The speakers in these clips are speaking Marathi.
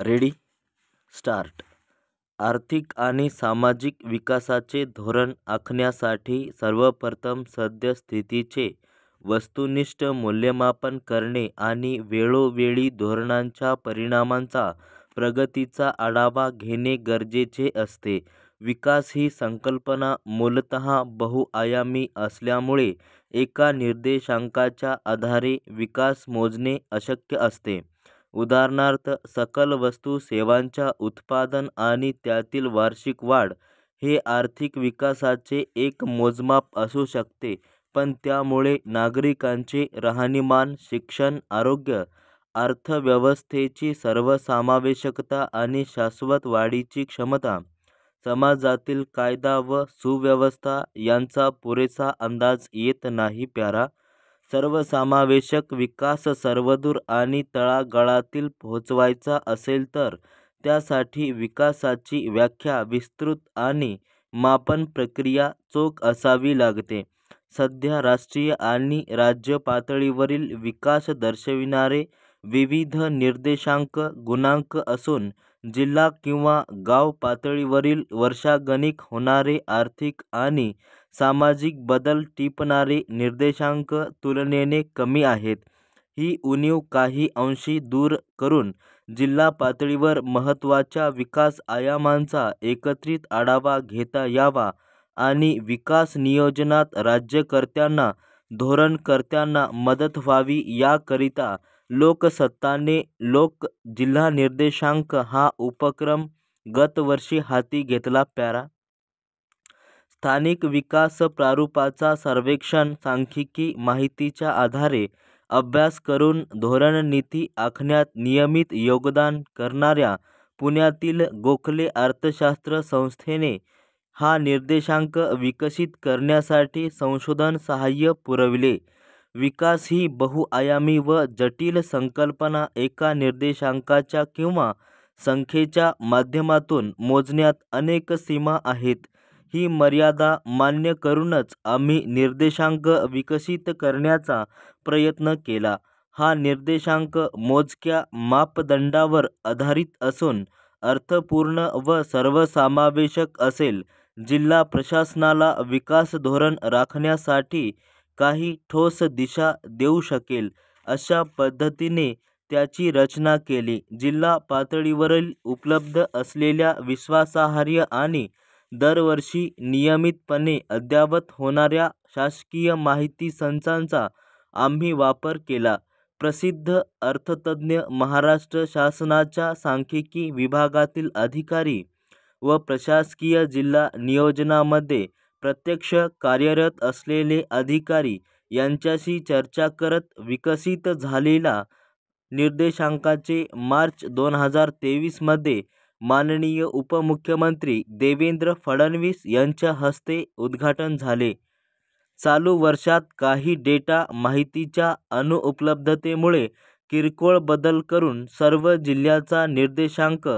रेडी स्टार्ट आर्थिक आणि सामाजिक विकासाचे धोरण आखण्यासाठी सर्वप्रथम सद्यस्थितीचे वस्तुनिष्ठ मूल्यमापन करणे आणि वेळोवेळी धोरणांच्या परिणामांचा प्रगतीचा आढावा घेणे गरजेचे असते. विकास ही संकल्पना मूलतः बहुआयामी असल्यामुळे एका निर्देशांकाच्या आधारे विकास मोजणे अशक्य असते. उदाहरणार्थ सकल वस्तू सेवांच्या उत्पादन आणि त्यातील वार्षिक वाढ हे आर्थिक विकासाचे एक मोजमाप असू शकते पण त्यामुळे नागरिकांचे राहणीमान शिक्षण आरोग्य अर्थव्यवस्थेची सर्वसमावेशकता आणि शाश्वत वाढीची क्षमता समाजातील कायदा व सुव्यवस्था यांचा पुरेसा अंदाज येत नाही प्यारा. सर्वसमावेशक विकास सर्वदूर आणि तळागाळातील पोहोचवायचा असेल तर त्यासाठी विकासाची व्याख्या विस्तृत आणि मापन प्रक्रिया चोख असावी लागते. सध्या राष्ट्रीय आणि राज्य पातळीवरील विकास दर्शविणारे विविध निर्देशांक गुणांक असून जिल्हा किंवा गाव पातळीवरील वर्षागणिक होणारे आर्थिक आणि सामाजिक बदल टिपणारे निर्देशांक तुलनेने कमी आहेत. ही उणीव काही अंशी दूर करून जिल्हा पातळीवर महत्त्वाच्या विकास आयामांचा एकत्रित आढावा घेता यावा आणि विकास नियोजनात राज्यकर्त्यांना धोरणकर्त्यांना मदत व्हावी याकरिता लोकसत्ताने लोक जिल्हा निर्देशांक हा उपक्रम गतवर्षी हाती घेतला प्यारा स्थानिक विकास प्रारूपाचा सर्वेक्षण सांख्यिकी माहितीच्या आधारे अभ्यास करून धोरणनीती आखण्यात नियमित योगदान करणाऱ्या पुण्यातील गोखले अर्थशास्त्र संस्थेने हा निर्देशांक विकसित करण्यासाठी संशोधन सहाय्य पुरविले. विकास ही बहुआयामी व जटिल संकल्पना एका निर्देशांकाच्या किंवा संख्येच्या माध्यमातून मोजण्यात अनेक सीमा आहेत. ही मर्यादा मान्य करूनच आम्ही निर्देशांक विकसित करण्याचा प्रयत्न केला. हा निर्देशांक मोजक्या मापदंडावर आधारित असून अर्थपूर्ण व सर्वसमावेशक असेल. जिल्हा प्रशासनाला विकास धोरण राखण्यासाठी काही ठोस दिशा देऊ शकेल. अशा पद्धतीने त्याची रचना केली. जिल्हा पातळीवरील उपलब्ध असलेल्या विश्वासार्ह आणि दरवर्षी नियमितपणे अद्ययावत होणाऱ्या शासकीय माहिती संचांचा आम्ही वापर केला. प्रसिद्ध अर्थतज्ज्ञ महाराष्ट्र शासनाच्या सांख्यिकी विभागातील अधिकारी व प्रशासकीय जिल्हा नियोजनामध्ये प्रत्यक्ष कार्यरत असलेले अधिकारी यांच्याशी चर्चा करत विकसित झालेला निर्देशांकाचे मार्च दोन हजार तेवीसमध्ये माननीय उपमुख्यमंत्री देवेंद्र फडणवीस यांच्या हस्ते उद्घाटन झाले. चालू वर्षात काही डेटा माहितीच्या अनुपलब्धतेमुळे किरकोळ बदल करून सर्व जिल्ह्याचा निर्देशांक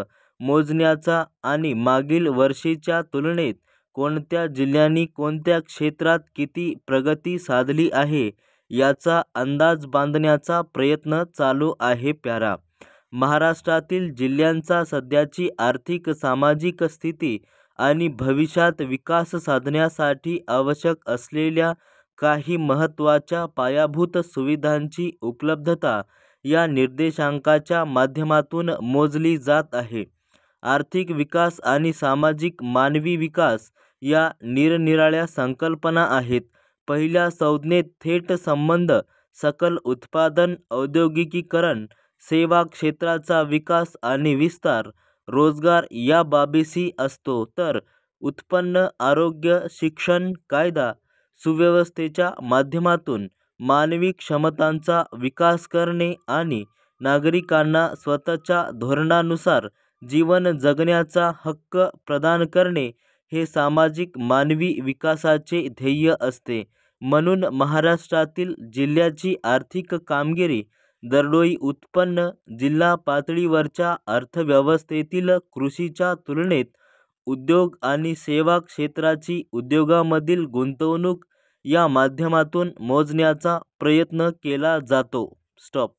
मोजण्याचा आणि मागील वर्षीच्या तुलनेत कोणत्या जिल्ह्यांनी कोणत्या क्षेत्रात किती प्रगती साधली आहे याचा अंदाज बांधण्याचा प्रयत्न चालू आहे प्यारा. महाराष्ट्रातील जिल्ह्यांचा सध्याची आर्थिक सामाजिक स्थिती आणि भविष्यात विकास साधण्यासाठी आवश्यक असलेल्या काही महत्त्वाच्या पायाभूत सुविधांची उपलब्धता या निर्देशांकाच्या माध्यमातून मोजली जात आहे. आर्थिक विकास आणि सामाजिक मानवी विकास या निरनिराळ्या संकल्पना आहेत. पहिल्या संज्ञेत थेट संबंध सकल उत्पादन औद्योगिकीकरण सेवा क्षेत्राचा विकास आणि विस्तार रोजगार या बाबीशी असतो. तर उत्पन्न आरोग्य शिक्षण कायदा सुव्यवस्थेच्या माध्यमातून मानवी क्षमतांचा विकास करणे आणि नागरिकांना स्वतःच्या धोरणानुसार जीवन जगण्याचा हक्क प्रदान करणे हे सामाजिक मानवी विकासाचे ध्येय असते. म्हणून महाराष्ट्रातील जिल्ह्याची आर्थिक कामगिरी दरडोई उत्पन्न जिल्हा पातळीवरच्या अर्थव्यवस्थेतील कृषीच्या तुलनेत उद्योग आणि सेवा क्षेत्राची उद्योगामधील गुंतवणूक या माध्यमातून मोजण्याचा प्रयत्न केला जातो. स्टॉप.